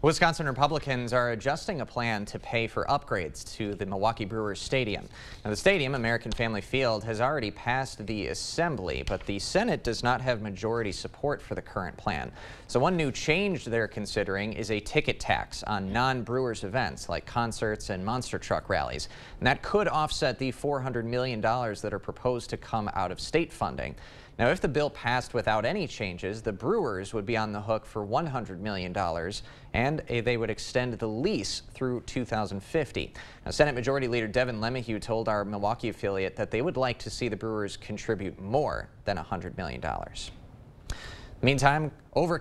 Wisconsin Republicans are adjusting a plan to pay for upgrades to the Milwaukee Brewers Stadium. Now, the stadium, American Family Field, has already passed the Assembly, but the Senate does not have majority support for the current plan. So one new change they're considering is a ticket tax on non-Brewers events like concerts and monster truck rallies. And that could offset the $400 million that are proposed to come out of state funding. Now, if the bill passed without any changes, the Brewers would be on the hook for $100 million, and they would extend the lease through 2050. Now, Senate Majority Leader Devin LeMahieu told our Milwaukee affiliate that they would like to see the Brewers contribute more than $100 million. Meantime, over